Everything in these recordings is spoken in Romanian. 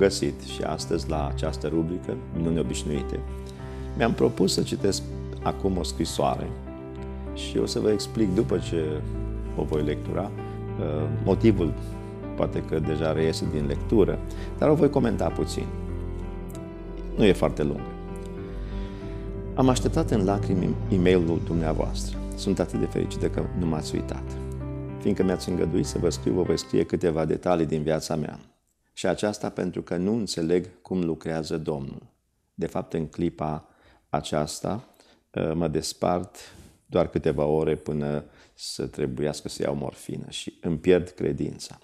Bun găsit și astăzi la această rubrică, nu neobișnuite. Mi-am propus să citesc acum o scrisoare și o să vă explic după ce o voi lectura uh, motivul, poate că deja reiese din lectură, dar o voi comenta puțin. Nu e foarte lungă. Am așteptat în lacrimi e mail dumneavoastră. Sunt atât de fericită că nu m-ați uitat. Fiindcă mi-ați îngăduit să vă scriu, vă voi scrie câteva detalii din viața mea. Și aceasta pentru că nu înțeleg cum lucrează Domnul. De fapt, în clipa aceasta ă, mă despart doar câteva ore până să trebuiască să iau morfină și îmi pierd credința.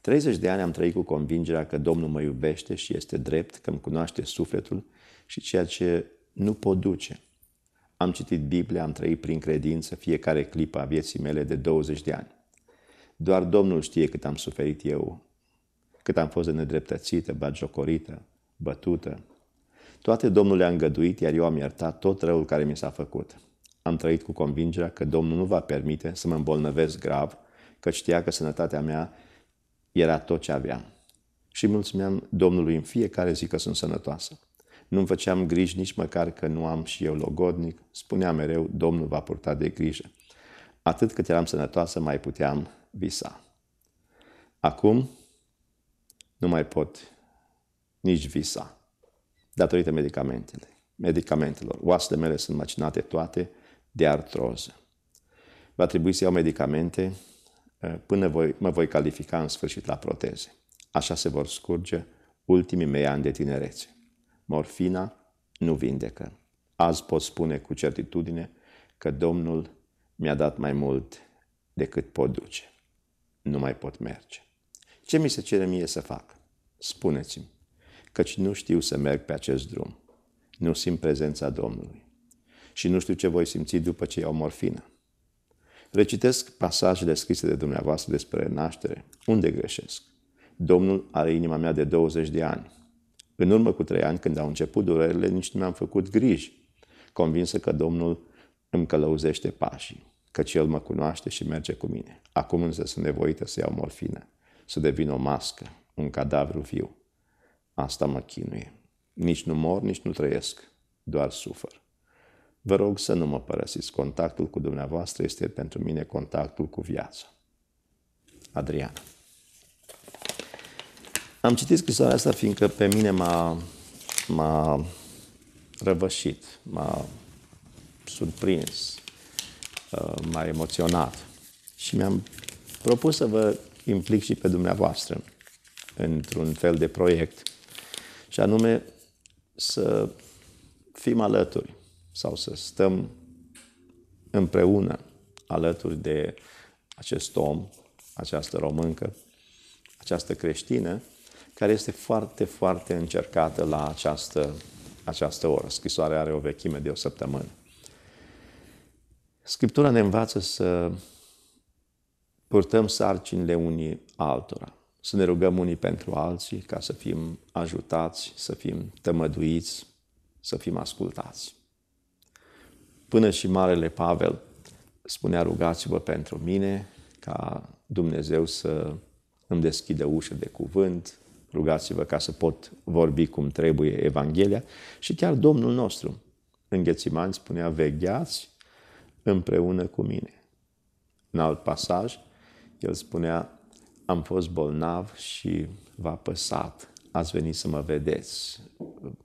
30 de ani am trăit cu convingerea că Domnul mă iubește și este drept, că îmi cunoaște sufletul și ceea ce nu pot duce. Am citit Biblia, am trăit prin credință fiecare clipă a vieții mele de 20 de ani. Doar Domnul știe cât am suferit eu, cât am fost de nedreptățită, batjocorită, bătută. Toate Domnul le-a îngăduit, iar eu am iertat tot răul care mi s-a făcut. Am trăit cu convingerea că Domnul nu va permite să mă îmbolnăvesc grav, că știa că sănătatea mea era tot ce aveam. Și mulțumeam Domnului în fiecare zi că sunt sănătoasă. Nu-mi făceam griji nici măcar că nu am și eu logodnic. Spuneam mereu, Domnul va purta de grijă. Atât cât eram sănătoasă, mai puteam visa. Acum nu mai pot nici visa, datorită medicamentelor. medicamentelor. Oasele mele sunt macinate toate de artroză. Va trebui să iau medicamente eh, până voi, mă voi califica în sfârșit la proteze. Așa se vor scurge ultimii mei ani de tinerețe. Morfina nu vindecă. Azi pot spune cu certitudine că Domnul mi-a dat mai mult decât pot duce. Nu mai pot merge. Ce mi se cere mie să fac? Spuneți-mi, căci nu știu să merg pe acest drum. Nu simt prezența Domnului. Și nu știu ce voi simți după ce iau morfină. Recitesc pasajele scrise de dumneavoastră despre naștere. Unde greșesc? Domnul are inima mea de 20 de ani. În urmă cu trei ani, când au început durerile, nici nu mi-am făcut griji, convinsă că Domnul îmi călăuzește pașii, căci El mă cunoaște și merge cu mine. Acum însă sunt nevoită să iau morfină, să devin o mască, un cadavru viu. Asta mă chinuie. Nici nu mor, nici nu trăiesc, doar sufăr. Vă rog să nu mă părăsiți. Contactul cu dumneavoastră este pentru mine contactul cu viața. Adriana. Am citit scrisoarea asta fiindcă pe mine m-a, m-a răvășit, m-a surprins, uh, m-a emoționat și mi-am propus să vă implic și pe dumneavoastră într-un fel de proiect și anume să fim alături sau să stăm împreună alături de acest om, această româncă, această creștină, care este foarte, foarte încercată la această, această oră. Scrisoarea are o vechime de o săptămână. Scriptura ne învață să purtăm sarcinile unii altora, să ne rugăm unii pentru alții ca să fim ajutați, să fim tămăduiți, să fim ascultați. Până și Marele Pavel spunea rugați-vă pentru mine ca Dumnezeu să îmi deschidă ușă de cuvânt, rugați-vă ca să pot vorbi cum trebuie Evanghelia și chiar Domnul nostru în Ghețimani spunea vegheați împreună cu mine. În alt pasaj, el spunea am fost bolnav și v-a păsat. Ați venit să mă vedeți.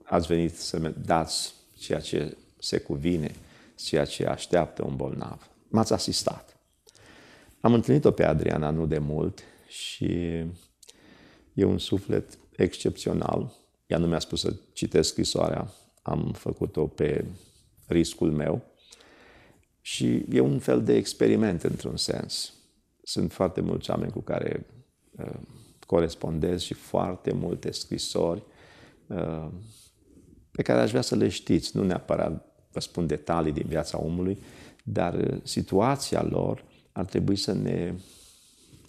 Ați venit să-mi dați ceea ce se cuvine, ceea ce așteaptă un bolnav. M-ați asistat. Am întâlnit-o pe Adriana nu de mult și E un suflet excepțional. Ea nu mi-a spus să citesc scrisoarea, am făcut-o pe riscul meu. Și e un fel de experiment, într-un sens. Sunt foarte mulți oameni cu care uh, corespondez și foarte multe scrisori uh, pe care aș vrea să le știți. Nu neapărat vă spun detalii din viața omului, dar uh, situația lor ar trebui să ne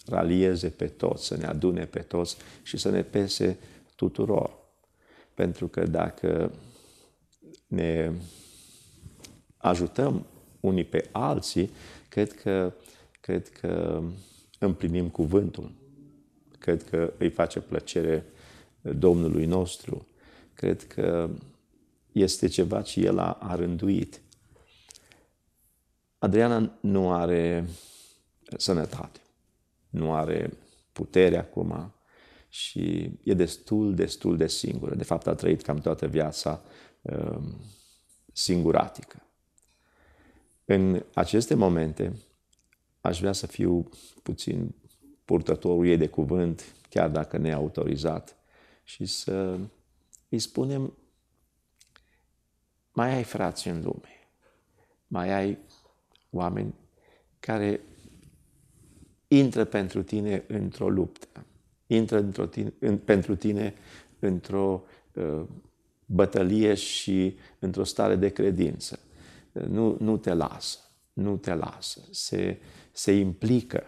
ralieze pe toți, să ne adune pe toți și să ne pese tuturor. Pentru că dacă ne ajutăm unii pe alții, cred că, cred că împlinim cuvântul. Cred că îi face plăcere Domnului nostru. Cred că este ceva ce El a, a rânduit. Adriana nu are sănătate, nu are putere acum și e destul, destul de singură. De fapt, a trăit cam toată viața um, singuratică. În aceste momente, aș vrea să fiu puțin purtătorul ei de cuvânt, chiar dacă neautorizat, și să îi spunem, mai ai frați în lume, mai ai oameni care intră pentru tine într-o luptă, intră într-o tine, în, pentru tine într-o uh, bătălie și într-o stare de credință. Nu, nu te lasă, nu te lasă. Se, se implică,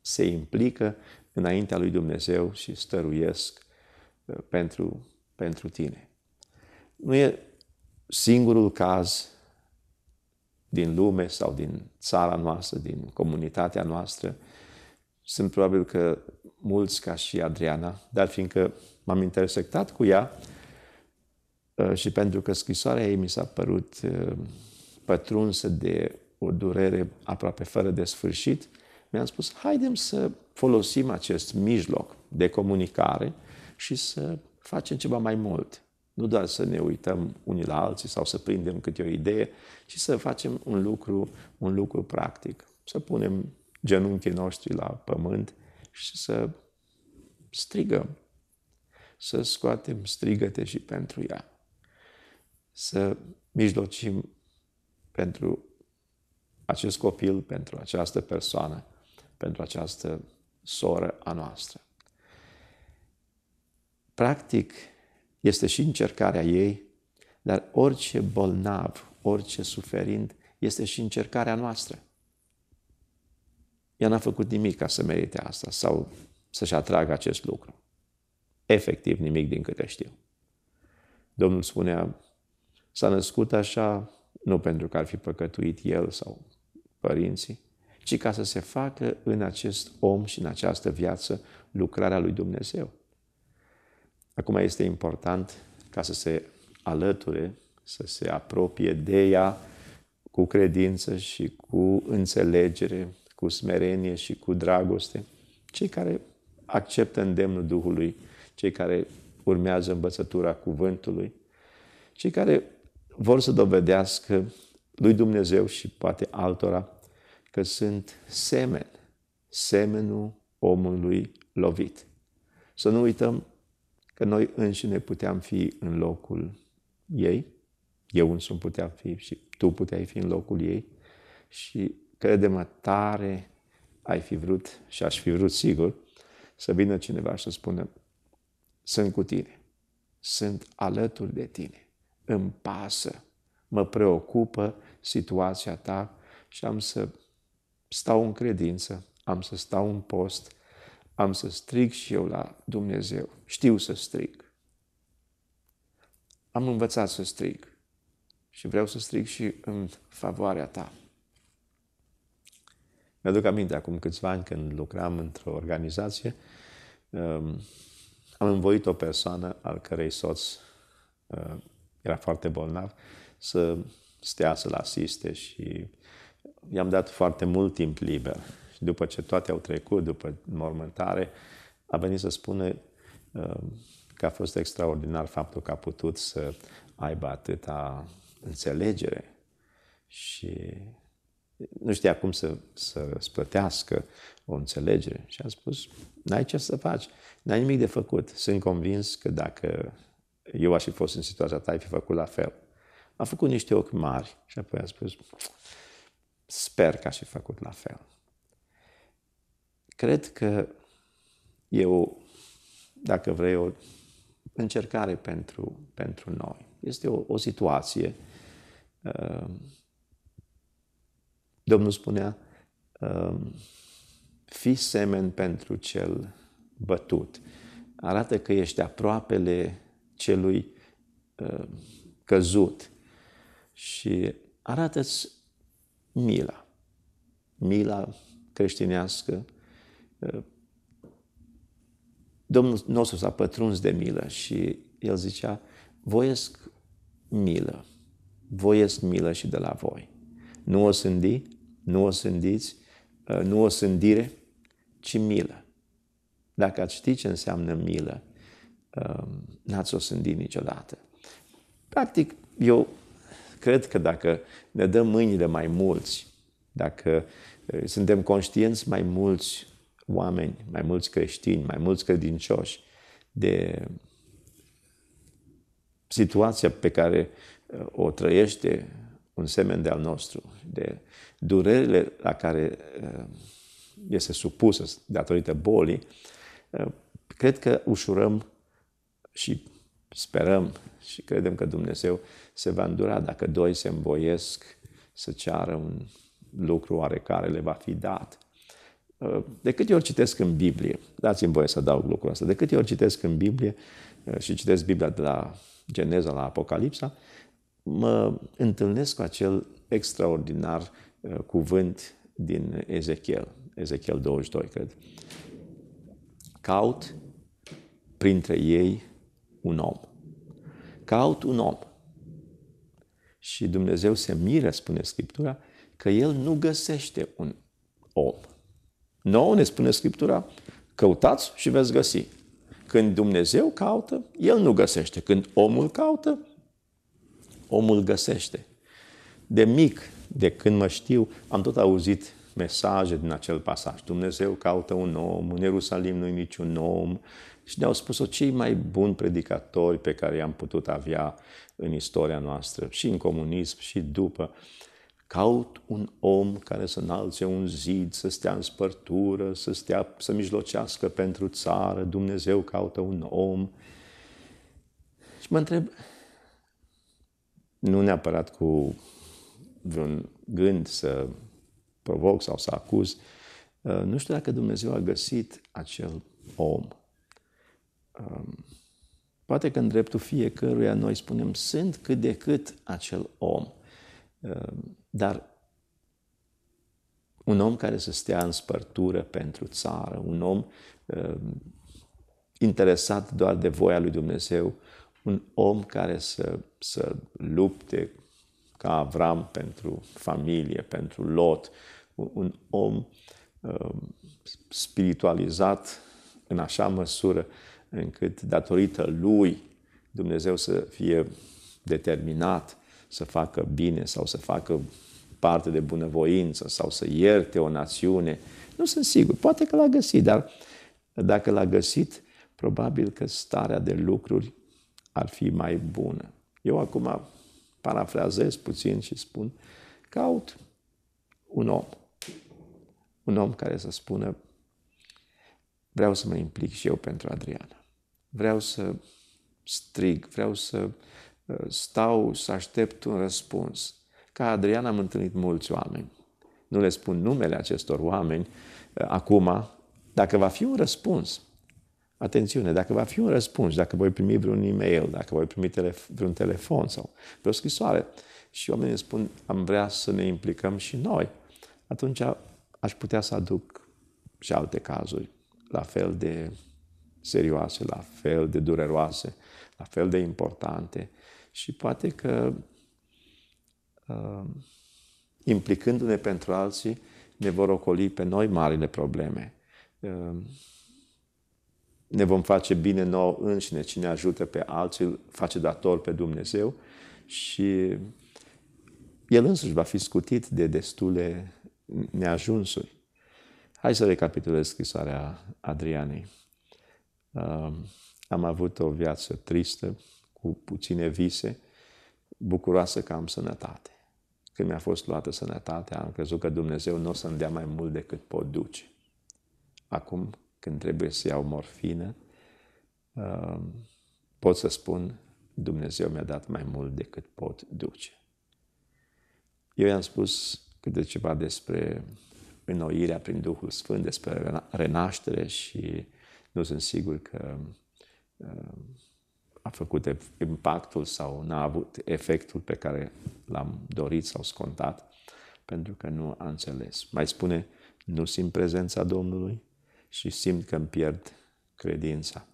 se implică înaintea lui Dumnezeu și stăruiesc uh, pentru, pentru tine. Nu e singurul caz din lume sau din țara noastră, din comunitatea noastră. Sunt probabil că mulți ca și Adriana, dar fiindcă m-am intersectat cu ea uh, și pentru că scrisoarea ei mi s-a părut uh, pătrunsă de o durere aproape fără de sfârșit, mi-am spus, haidem să folosim acest mijloc de comunicare și să facem ceva mai mult. Nu doar să ne uităm unii la alții sau să prindem câte o idee, ci să facem un lucru, un lucru practic. Să punem genunchii noștri la pământ și să strigăm. Să scoatem strigăte și pentru ea. Să mijlocim pentru acest copil, pentru această persoană, pentru această soră a noastră. Practic, este și încercarea ei, dar orice bolnav, orice suferind, este și încercarea noastră. Ea n-a făcut nimic ca să merite asta sau să-și atragă acest lucru. Efectiv nimic din câte știu. Domnul spunea, s-a născut așa nu pentru că ar fi păcătuit el sau părinții, ci ca să se facă în acest om și în această viață lucrarea lui Dumnezeu. Acum este important ca să se alăture, să se apropie de ea cu credință și cu înțelegere, cu smerenie și cu dragoste. Cei care acceptă îndemnul Duhului, cei care urmează învățătura cuvântului, cei care vor să dovedească lui Dumnezeu și poate altora că sunt semen, semenul omului lovit. Să nu uităm că noi înșine puteam fi în locul ei, eu însumi puteam fi și tu puteai fi în locul ei și crede-mă tare ai fi vrut și aș fi vrut sigur să vină cineva și să spună sunt cu tine, sunt alături de tine, îmi pasă, mă preocupă situația ta și am să stau în credință, am să stau în post, am să strig și eu la Dumnezeu. Știu să strig. Am învățat să strig și vreau să strig și în favoarea ta. Mi-aduc aminte acum câțiva ani când lucram într-o organizație, um, am învoit o persoană al cărei soț uh, era foarte bolnav să stea să-l asiste și i-am dat foarte mult timp liber. Și după ce toate au trecut, după mormântare, a venit să spună uh, că a fost extraordinar faptul că a putut să aibă atâta înțelegere și nu știa cum să, să splătească o înțelegere. Și a spus, n-ai ce să faci, n-ai nimic de făcut. Sunt convins că dacă eu aș fi fost în situația ta, ai fi făcut la fel. A făcut niște ochi mari și apoi a spus, sper că aș fi făcut la fel. Cred că e o, dacă vrei, o încercare pentru, pentru noi. Este o, o situație. Uh, Domnul spunea, uh, fi semen pentru cel bătut. Arată că ești aproapele celui uh, căzut și arată-ți mila. Mila creștinească Domnul nostru s-a pătruns de milă și el zicea, voiesc milă, voiesc milă și de la voi. Nu o sândi, nu o sândiți, uh, nu o sândire, ci milă. Dacă ați ști ce înseamnă milă, um, n-ați o sândit niciodată. Practic, eu cred că dacă ne dăm mâinile mai mulți, dacă uh, suntem conștienți mai mulți oameni, mai mulți creștini, mai mulți credincioși de situația pe care uh, o trăiește un semen de al nostru, de durerile la care uh, este supusă datorită bolii, uh, cred că ușurăm și sperăm și credem că Dumnezeu se va îndura dacă doi se învoiesc să ceară un lucru oarecare le va fi dat. Uh, de câte ori citesc în Biblie, dați-mi voie să adaug lucrul ăsta, de câte ori citesc în Biblie și citesc Biblia de la Geneza la Apocalipsa, mă întâlnesc cu acel extraordinar cuvânt din Ezechiel, Ezechiel 22, cred. Caut printre ei un om. Caut un om. Și Dumnezeu se miră, spune Scriptura, că El nu găsește un om. Nouă ne spune Scriptura, căutați și veți găsi. Când Dumnezeu caută, El nu găsește. Când omul caută, omul găsește. De mic, de când mă știu, am tot auzit mesaje din acel pasaj. Dumnezeu caută un om, în Ierusalim nu-i niciun om. Și ne-au spus-o cei mai buni predicatori pe care i-am putut avea în istoria noastră, și în comunism, și după. Caut un om care să înalțe un zid, să stea în spărtură, să, stea, să mijlocească pentru țară. Dumnezeu caută un om. Și mă întreb, nu neapărat cu vreun gând să provoc sau să acuz, uh, nu știu dacă Dumnezeu a găsit acel om. Um, poate că în dreptul fiecăruia noi spunem, sunt cât de cât acel om. Um, dar un om care să stea în spărtură pentru țară, un om um, interesat doar de voia lui Dumnezeu, un om care să, să lupte ca Avram pentru familie, pentru Lot, un om um, spiritualizat în așa măsură încât datorită lui Dumnezeu să fie determinat să facă bine sau să facă parte de bunăvoință sau să ierte o națiune. Nu sunt sigur. Poate că l-a găsit, dar dacă l-a găsit, probabil că starea de lucruri ar fi mai bună. Eu acum parafrazez puțin și spun, caut un om un om care să spună vreau să mă implic și eu pentru Adriana. Vreau să strig, vreau să uh, stau să aștept un răspuns. Ca Adriana am întâlnit mulți oameni. Nu le spun numele acestor oameni uh, acum. Dacă va fi un răspuns, atențiune, dacă va fi un răspuns, dacă voi primi vreun e-mail, dacă voi primi telef- vreun telefon sau vreo scrisoare și oamenii spun am vrea să ne implicăm și noi, atunci aș putea să aduc și alte cazuri la fel de serioase, la fel de dureroase, la fel de importante și poate că uh, implicându-ne pentru alții ne vor ocoli pe noi marile probleme. Uh, ne vom face bine nouă înșine, cine ajută pe alții face dator pe Dumnezeu și el însuși va fi scutit de destule neajunsuri. Hai să recapitulez scrisoarea Adrianei. Am avut o viață tristă, cu puține vise, bucuroasă că am sănătate. Când mi-a fost luată sănătatea, am crezut că Dumnezeu nu o să-mi dea mai mult decât pot duce. Acum, când trebuie să iau morfină, pot să spun, Dumnezeu mi-a dat mai mult decât pot duce. Eu i-am spus câte ceva despre înnoirea prin Duhul Sfânt, despre renaștere și nu sunt sigur că uh, a făcut impactul sau n-a avut efectul pe care l-am dorit sau scontat, pentru că nu a înțeles. Mai spune, nu simt prezența Domnului și simt că îmi pierd credința.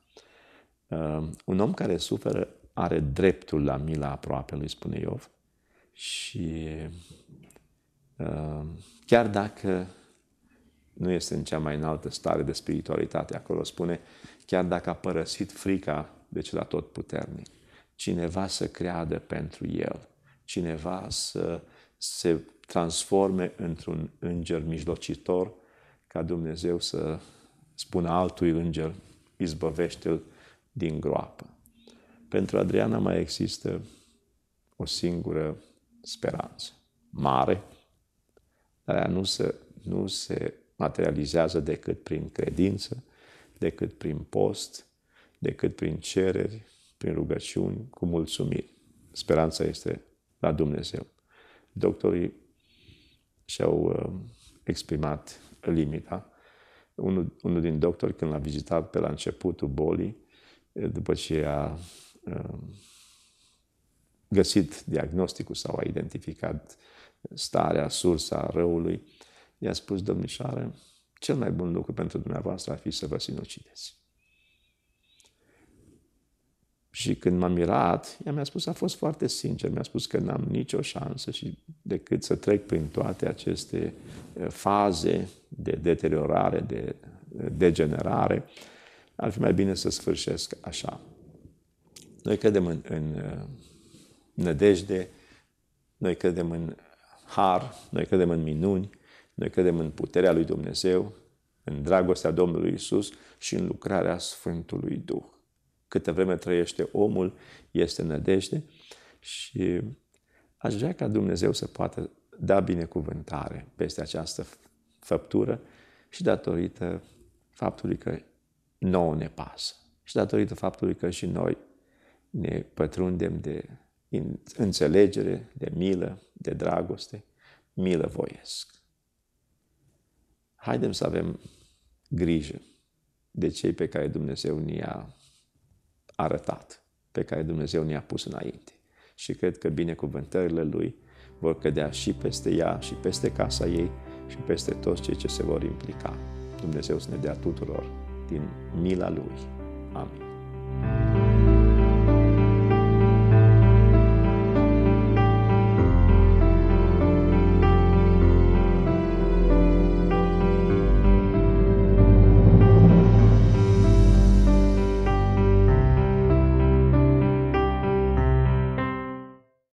Uh, un om care suferă are dreptul la mila aproape, lui spune Iov. Și uh, chiar dacă nu este în cea mai înaltă stare de spiritualitate, acolo spune, chiar dacă a părăsit frica de cel tot puternic, cineva să creadă pentru el, cineva să se transforme într-un înger mijlocitor, ca Dumnezeu să spună altui înger, izbăvește-l din groapă. Pentru Adriana mai există o singură speranță, mare, dar ea nu se, nu se materializează decât prin credință, decât prin post, decât prin cereri, prin rugăciuni, cu mulțumiri. Speranța este la Dumnezeu. Doctorii și-au uh, exprimat limita. Unul, unul din doctori, când l-a vizitat pe la începutul bolii, după ce a uh, găsit diagnosticul sau a identificat starea, sursa răului, i-a spus, domnișoară, cel mai bun lucru pentru dumneavoastră ar fi să vă sinucideți. Și când m-a mirat, ea mi-a spus, a fost foarte sincer, mi-a spus că n-am nicio șansă și decât să trec prin toate aceste eh, faze de deteriorare, de degenerare, ar fi mai bine să sfârșesc așa. Noi credem în, în eh, nădejde, noi credem în har, noi credem în minuni, noi credem în puterea lui Dumnezeu, în dragostea Domnului Isus și în lucrarea Sfântului Duh. Câte vreme trăiește omul, este nădejde și aș vrea ca Dumnezeu să poată da binecuvântare peste această făptură și datorită faptului că nouă ne pasă și datorită faptului că și noi ne pătrundem de înțelegere, de milă, de dragoste, milă voiesc. Haidem să avem grijă de cei pe care Dumnezeu ne-a arătat, pe care Dumnezeu ne-a pus înainte. Și cred că binecuvântările Lui vor cădea și peste ea, și peste casa ei, și peste toți cei ce se vor implica. Dumnezeu să ne dea tuturor din mila Lui. Amin.